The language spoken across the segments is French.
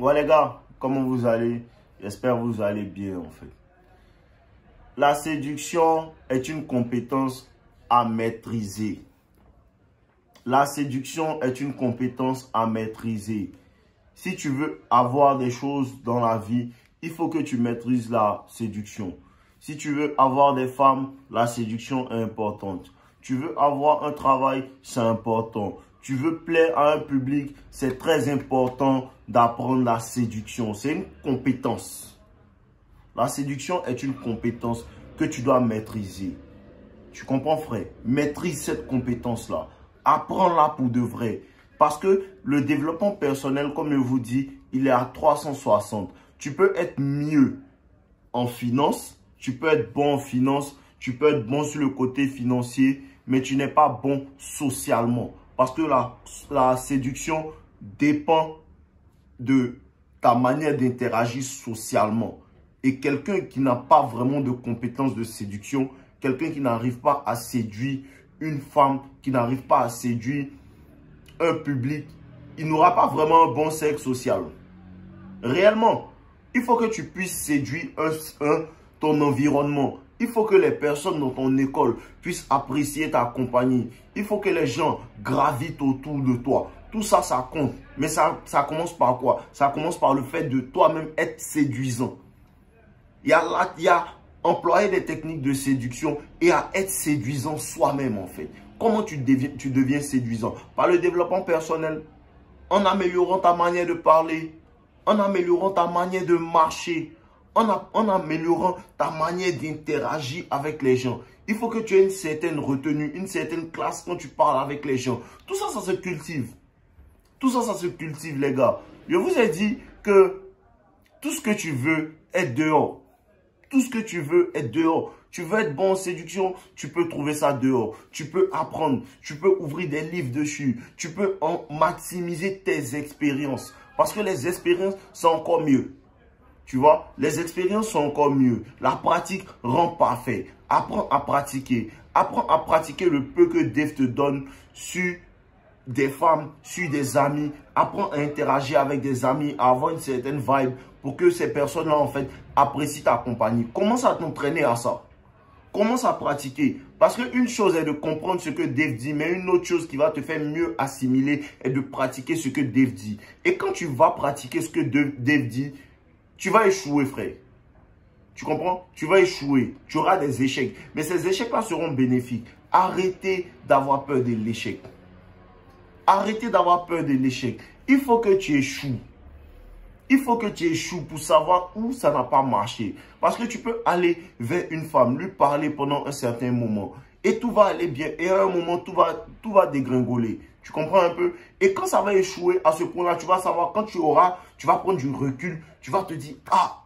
Ouais les gars, comment vous allez? J'espère que vous allez bien en fait. La séduction est une compétence à maîtriser. La séduction est une compétence à maîtriser. Si tu veux avoir des choses dans la vie, il faut que tu maîtrises la séduction. Si tu veux avoir des femmes, la séduction est importante. Tu veux avoir un travail, c'est important tu veux plaire à un public, c'est très important d'apprendre la séduction. C'est une compétence. La séduction est une compétence que tu dois maîtriser. Tu comprends, frère? Maîtrise cette compétence-là. Apprends-la pour de vrai. Parce que le développement personnel, comme je vous dis, il est à 360. Tu peux être mieux en finance, tu peux être bon en finance, tu peux être bon sur le côté financier, mais tu n'es pas bon socialement. Parce que la, séduction dépend de ta manière d'interagir socialement. Et quelqu'un qui n'a pas vraiment de compétences de séduction, quelqu'un qui n'arrive pas à séduire une femme, qui n'arrive pas à séduire un public, il n'aura pas vraiment un bon cercle social. Réellement, il faut que tu puisses séduire ton environnement. Il faut que les personnes dans ton école puissent apprécier ta compagnie. Il faut que les gens gravitent autour de toi. Tout ça, ça compte. Mais ça, commence par quoi? Ça commence par le fait de toi-même être séduisant. Il y a, employer des techniques de séduction et à être séduisant soi-même en fait. Comment tu deviens séduisant? Par le développement personnel, en améliorant ta manière de parler, en améliorant ta manière de marcher, en, améliorant ta manière d'interagir avec les gens. Il faut que tu aies une certaine retenue, une certaine classe quand tu parles avec les gens. Tout ça, ça se cultive. Tout ça, ça se cultive, les gars. Je vous ai dit que tout ce que tu veux est dehors. Tout ce que tu veux est dehors. Tu veux être bon en séduction, tu peux trouver ça dehors. Tu peux apprendre, tu peux ouvrir des livres dessus. Tu peux en maximiser tes expériences. Parce que les expériences sont encore mieux. Tu vois, les expériences sont encore mieux. La pratique rend parfait. Apprends à pratiquer. Apprends à pratiquer le peu que Dev te donne sur des femmes, sur des amis. Apprends à interagir avec des amis, à avoir une certaine vibe pour que ces personnes-là, en fait, apprécient ta compagnie. Commence à t'entraîner à ça. Commence à pratiquer. Parce qu'une chose est de comprendre ce que Dave dit, mais une autre chose qui va te faire mieux assimiler est de pratiquer ce que Dave dit. Et quand tu vas pratiquer ce que Dave dit, tu vas échouer, frère. Tu comprends? Tu vas échouer. Tu auras des échecs. Mais ces échecs-là seront bénéfiques. Arrêtez d'avoir peur de l'échec. Arrêtez d'avoir peur de l'échec. Il faut que tu échoues. Il faut que tu échoues pour savoir où ça n'a pas marché. Parce que tu peux aller vers une femme, lui parler pendant un certain moment. Et tout va aller bien. Et à un moment, tout va, dégringoler. Tu comprends un peu? Et quand ça va échouer à ce point-là, tu vas savoir, quand tu auras, tu vas prendre du recul, tu vas te dire, ah,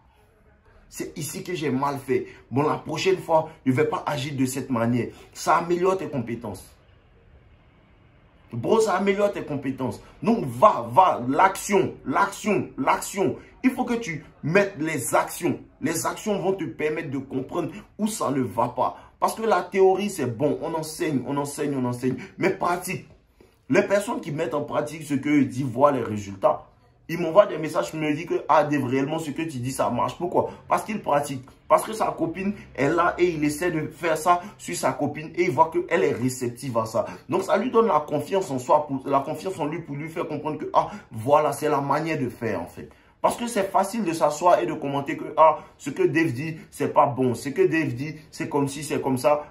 c'est ici que j'ai mal fait. Bon, la prochaine fois, je ne vais pas agir de cette manière. Ça améliore tes compétences. Bro, ça améliore tes compétences. Donc, va, va, l'action, l'action, l'action. Il faut que tu mettes les actions. Les actions vont te permettre de comprendre où ça ne va pas. Parce que la théorie, c'est bon. On enseigne, on enseigne, on enseigne. Mais pratique. Les personnes qui mettent en pratique ce que je dis voient les résultats. Ils m'envoient des messages me disent que ah, réellement ce que tu dis ça marche. Pourquoi? Parce qu'il pratique. Parce que sa copine est là et il essaie de faire ça sur sa copine et il voit qu'elle est réceptive à ça. Donc ça lui donne la confiance en soi, pour, la confiance en lui pour lui faire comprendre que ah voilà c'est la manière de faire en fait. Parce que c'est facile de s'asseoir et de commenter que ah ce que Dave dit c'est pas bon, ce que Dave dit c'est comme si c'est comme ça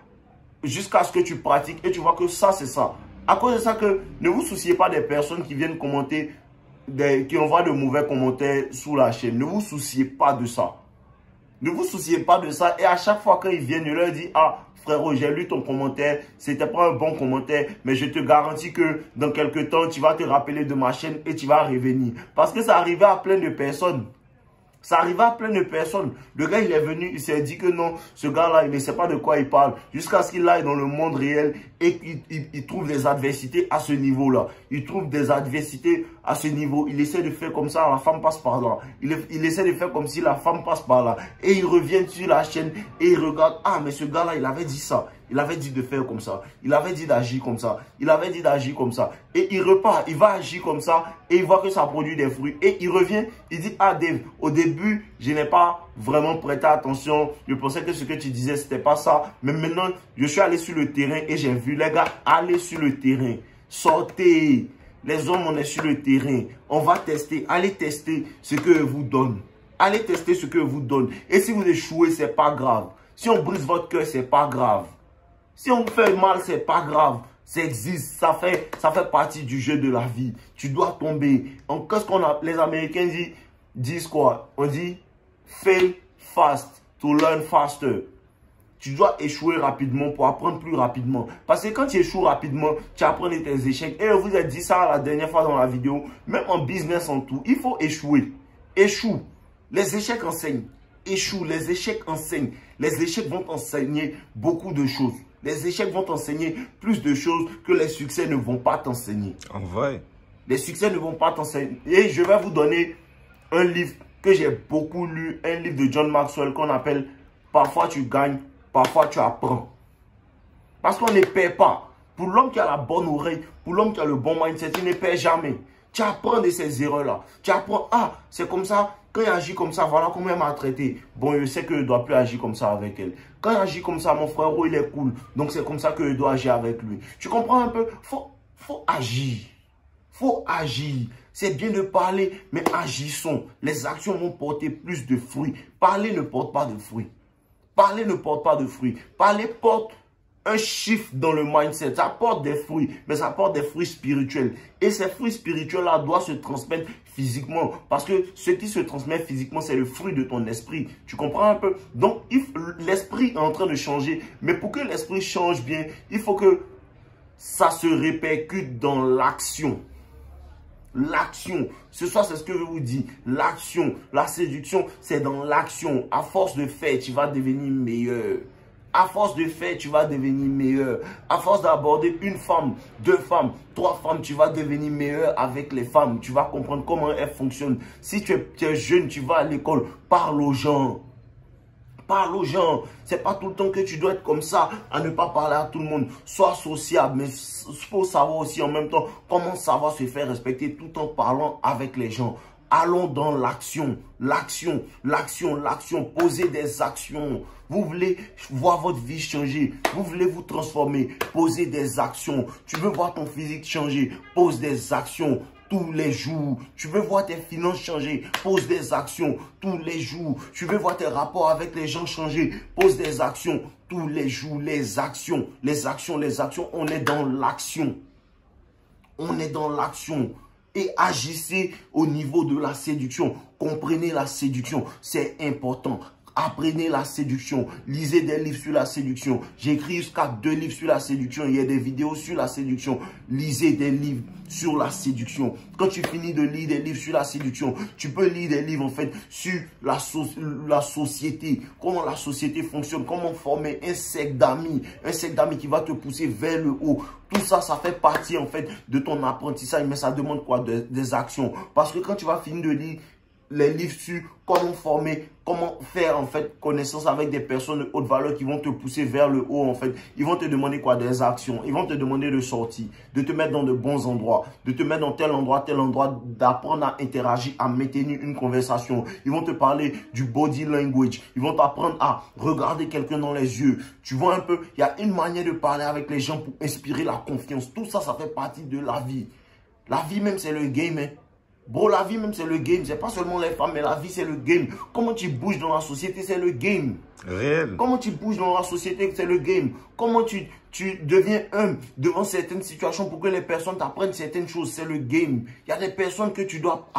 jusqu'à ce que tu pratiques et tu vois que ça c'est ça. À cause de ça que ne vous souciez pas des personnes qui viennent commenter, qui envoient de mauvais commentaires sous la chaîne. Ne vous souciez pas de ça. Ne vous souciez pas de ça. Et à chaque fois qu'ils viennent, je leur dis, ah, frérot, j'ai lu ton commentaire. C'était pas un bon commentaire. Mais je te garantis que dans quelques temps, tu vas te rappeler de ma chaîne et tu vas revenir. Parce que ça arrivait à plein de personnes. Ça arriva à plein de personnes. Le gars, il est venu, il s'est dit que non, ce gars-là, il ne sait pas de quoi il parle. Jusqu'à ce qu'il aille dans le monde réel et qu'il trouve des adversités à ce niveau-là. Il trouve des adversités à ce niveau, il essaie de faire comme ça, la femme passe par là. Il, essaie de faire comme si la femme passe par là. Et il revient sur la chaîne et il regarde, ah, mais ce gars-là, il avait dit ça. Il avait dit de faire comme ça. Il avait dit d'agir comme ça. Il avait dit d'agir comme ça. Et il repart, il va agir comme ça et il voit que ça produit des fruits. Et il revient, il dit, ah Dave, au début, je n'ai pas vraiment prêté attention. Je pensais que ce que tu disais, c'était pas ça. Mais maintenant, je suis allé sur le terrain et j'ai vu les gars aller sur le terrain. Sortez. Les hommes, on est sur le terrain. On va tester. Allez tester ce que vous donne. Allez tester ce que vous donne. Et si vous échouez, c'est pas grave. Si on brise votre cœur, c'est pas grave. Si on fait mal, c'est pas grave. Ça existe, ça fait, ça fait partie du jeu de la vie. Tu dois tomber. Qu'est-ce qu'on a Les Américains disent, disent quoi? On dit fail fast to learn faster. Tu dois échouer rapidement pour apprendre plus rapidement. Parce que quand tu échoues rapidement, tu apprends tes échecs. Et je vous ai dit ça la dernière fois dans la vidéo. Même en business en tout, il faut échouer. Échoue. Les échecs enseignent. Échoue. Les échecs enseignent. Les échecs vont t'enseigner beaucoup de choses. Les échecs vont t'enseigner plus de choses que les succès ne vont pas t'enseigner. En vrai. Les succès ne vont pas t'enseigner. Et je vais vous donner un livre que j'ai beaucoup lu, un livre de John Maxwell qu'on appelle Parfois tu gagnes, parfois tu apprends. Parce qu'on ne perd pas. Pour l'homme qui a la bonne oreille, pour l'homme qui a le bon mindset, il ne perd jamais. Tu apprends de ces erreurs-là. Tu apprends, ah, c'est comme ça, quand il agit comme ça, voilà comment elle m'a traité. Bon, je sais que je ne dois plus agir comme ça avec elle. Quand il agit comme ça, mon frère, il est cool. Donc, c'est comme ça que je dois agir avec lui. Tu comprends un peu? Faut, faut agir. faut agir. C'est bien de parler, mais agissons. Les actions vont porter plus de fruits. Parler ne porte pas de fruits. Parler ne porte pas de fruits. Parler porte un chiffre dans le mindset. Ça porte des fruits, mais ça porte des fruits spirituels. Et ces fruits spirituels-là doivent se transmettre physiquement. Parce que ce qui se transmet physiquement, c'est le fruit de ton esprit. Tu comprends un peu? Donc, l'esprit est en train de changer. Mais pour que l'esprit change bien, il faut que ça se répercute dans l'action. L'action. Ce soir, c'est ce que je vous dis. L'action. La séduction, c'est dans l'action. À force de faire, tu vas devenir meilleur. À force de faire, tu vas devenir meilleur. À force d'aborder une femme, deux femmes, trois femmes, tu vas devenir meilleur avec les femmes. Tu vas comprendre comment elles fonctionnent. Si tu es, jeune, tu vas à l'école, parle aux gens. Aux gens. C'est pas tout le temps que tu dois être comme ça, à ne pas parler à tout le monde. Sois sociable, mais faut savoir aussi en même temps comment savoir se faire respecter tout en parlant avec les gens. Allons dans l'action, l'action, l'action, l'action. Posez des actions. Vous voulez voir votre vie changer. Vous voulez vous transformer. Posez des actions. Tu veux voir ton physique changer. Pose des actions tous les jours. Tu veux voir tes finances changer. Pose des actions tous les jours. Tu veux voir tes rapports avec les gens changer. Pose des actions tous les jours. Les actions, les actions, les actions. On est dans l'action. On est dans l'action et agissez au niveau de la séduction. Comprenez la séduction, c'est important. Apprenez la séduction. Lisez des livres sur la séduction. J'écris jusqu'à deux livres sur la séduction. Il y a des vidéos sur la séduction. Lisez des livres sur la séduction. Quand tu finis de lire des livres sur la séduction, tu peux lire des livres en fait sur la, société. Comment la société fonctionne. Comment former un cercle d'amis. Un cercle d'amis qui va te pousser vers le haut. Tout ça, ça fait partie en fait de ton apprentissage. Mais ça demande quoi? Des actions. Parce que quand tu vas finir de lire les livres sur comment former, comment faire en fait connaissance avec des personnes de haute valeur qui vont te pousser vers le haut en fait. Ils vont te demander quoi? Des actions. Ils vont te demander de sortir, de te mettre dans de bons endroits, de te mettre dans tel endroit, tel endroit, d'apprendre à interagir, à maintenir une conversation. Ils vont te parler du body language. Ils vont t'apprendre à regarder quelqu'un dans les yeux. Tu vois un peu, il y a une manière de parler avec les gens pour inspirer la confiance. Tout ça, ça fait partie de la vie. La vie même, c'est le game. Hein. Bro, la vie même, c'est le game. C'est pas seulement les femmes, mais la vie, c'est le game. Comment tu bouges dans la société, c'est le game. Réel. Comment tu bouges dans la société, c'est le game. Comment tu, tu deviens homme devant certaines situations pour que les personnes t'apprennent certaines choses, c'est le game. Il y a des personnes que tu dois,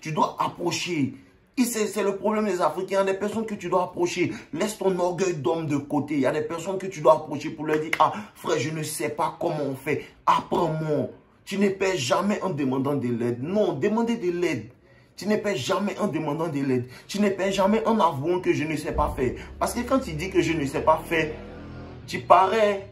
tu dois approcher. C'est le problème des Africains. Il y a des personnes que tu dois approcher. Laisse ton orgueil d'homme de côté. Il y a des personnes que tu dois approcher pour leur dire, ah, frère, je ne sais pas comment on fait. Apprends-moi. Tu ne perds jamais en demandant de l'aide. Non, demandez de l'aide. Tu ne perds jamais en demandant de l'aide. Tu ne perds jamais en avouant que je ne sais pas faire. Parce que quand tu dis que je ne sais pas faire, tu parais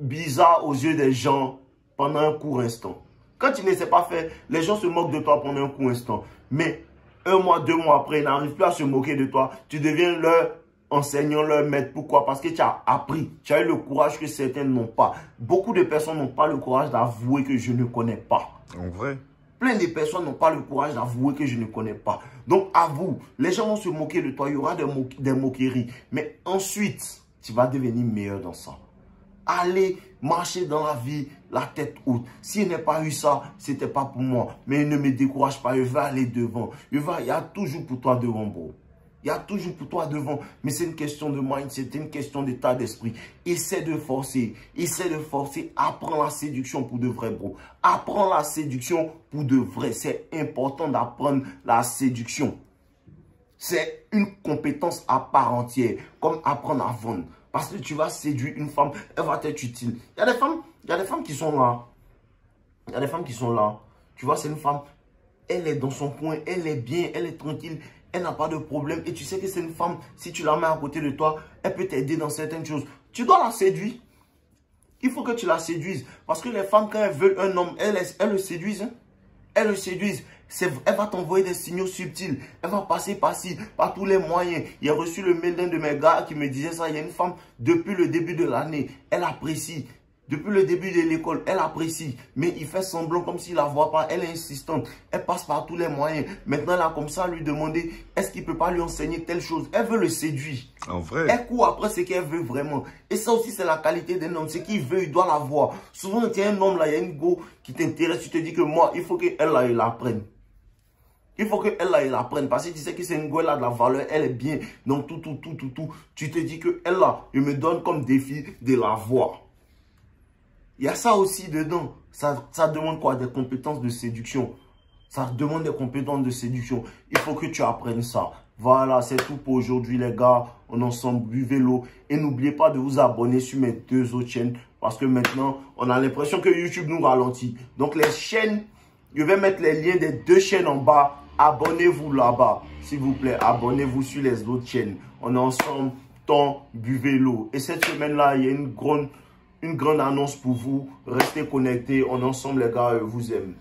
bizarre aux yeux des gens pendant un court instant. Quand tu ne sais pas faire, les gens se moquent de toi pendant un court instant. Mais un mois, deux mois après, ils n'arrivent plus à se moquer de toi. Tu deviens leur enseignant, leur maître. Pourquoi? Parce que tu as appris. Tu as eu le courage que certains n'ont pas. Beaucoup de personnes n'ont pas le courage d'avouer que je ne connais pas. En vrai Plein de personnes n'ont pas le courage d'avouer que je ne connais pas. Donc, avoue. Les gens vont se moquer de toi. Il y aura des, des moqueries. Mais ensuite, tu vas devenir meilleur dans ça. Allez marcher dans la vie, la tête haute. S'il n'a pas eu ça, c'était pas pour moi. Mais ne me décourage pas, je vais aller devant. il y a toujours pour toi devant, bro. Il y a toujours pour toi devant. Mais c'est une question de mind, c'est une question d'état d'esprit. Essaie de forcer. Essaie de forcer. Apprends la séduction pour de vrai, bro. Apprends la séduction pour de vrai. C'est important d'apprendre la séduction. C'est une compétence à part entière. Comme apprendre à vendre. Parce que tu vas séduire une femme, elle va être utile. Il y a des femmes, il y a des femmes qui sont là. Il y a des femmes qui sont là. Tu vois, c'est une femme, elle est dans son coin, elle est bien, elle est tranquille, elle n'a pas de problème. Et tu sais que c'est une femme, si tu la mets à côté de toi, elle peut t'aider dans certaines choses. Tu dois la séduire. Il faut que tu la séduises. Parce que les femmes, quand elles veulent un homme, elles, elles le séduisent. Hein. Elles le séduisent elle va t'envoyer des signaux subtils. Elle va passer par ci, par tous les moyens. A reçu le mail d'un de mes gars qui me disait ça. Il y a une femme, depuis le début de l'année, elle apprécie. Depuis le début de l'école, elle apprécie. Mais il fait semblant comme s'il la voit pas. Elle est insistante. Elle passe par tous les moyens. Maintenant, elle a comme ça lui demander, est-ce qu'il peut pas lui enseigner telle chose? Elle veut le séduire. En vrai. Elle court après ce qu'elle veut vraiment. Et ça aussi, c'est la qualité d'un homme. Ce qu'il veut, il doit l'avoir. Souvent, il y a un homme là, il y a une go qui t'intéresse. Tu te dis que moi, il faut qu'elle, là, il l'apprenne. Il faut qu'elle là, elle apprenne. Parce que tu sais que c'est une gueule là de la valeur. Elle est bien. Donc tout, tout, tout, tout, tout. Tu te dis que elle là, je me donne comme défi de la voir. Il y a ça aussi dedans. Ça, ça demande quoi? Des compétences de séduction. Ça demande des compétences de séduction. Il faut que tu apprennes ça. Voilà, c'est tout pour aujourd'hui les gars. On ensemble, buvez l'eau. Et n'oubliez pas de vous abonner sur mes deux autres chaînes. Parce que maintenant, on a l'impression que YouTube nous ralentit. Donc les chaînes, je vais mettre les liens des deux chaînes en bas abonnez-vous là-bas. S'il vous plaît, abonnez-vous sur les autres chaînes. On est ensemble, tant buvez l'eau. Et cette semaine-là, il y a une grande, une grande annonce pour vous. Restez connectés. On ensemble, les gars. Vous aime.